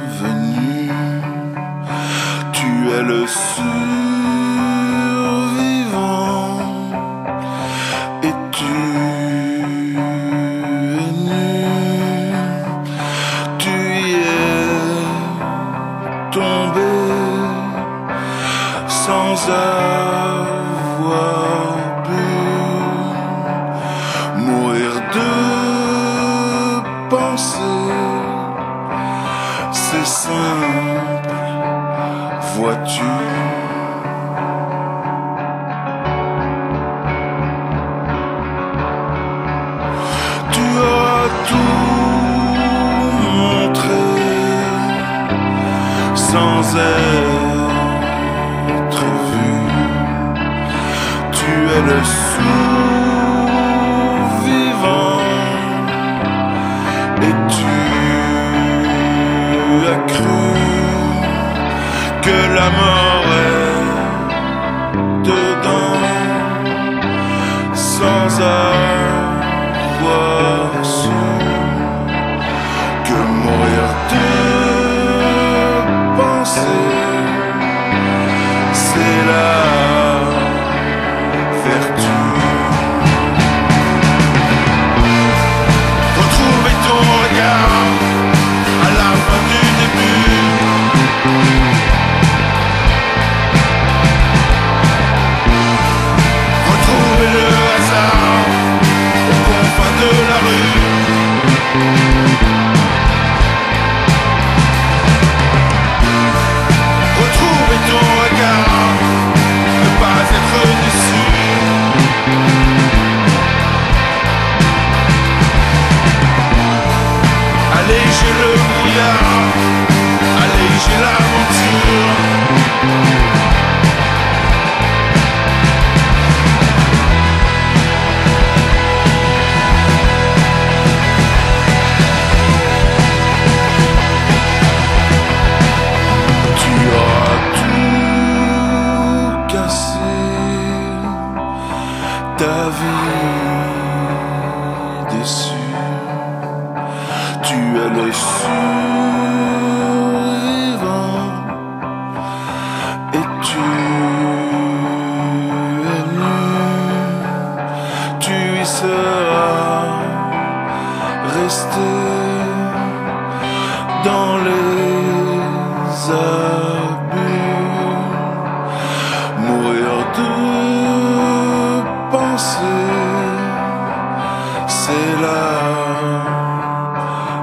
revenu. Tu es le survivant et tu es nu. Tu y es tombé sans arrêt. Vois-tu? Tu as tout montré sans être vu. Tu es le sous-vivant et tu cru que la mort est dedans sans avoir ta vie déçue. Tu es le survivant et tu es nu. Tu y seras resté dans les abus, c'est là,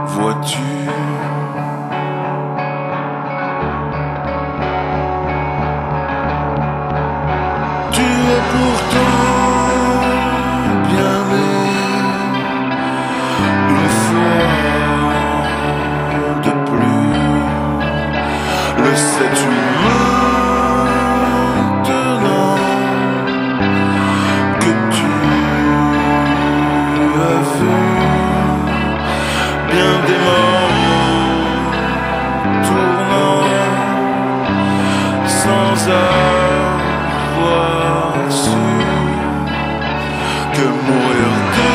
vois-tu. aperçu que mourir de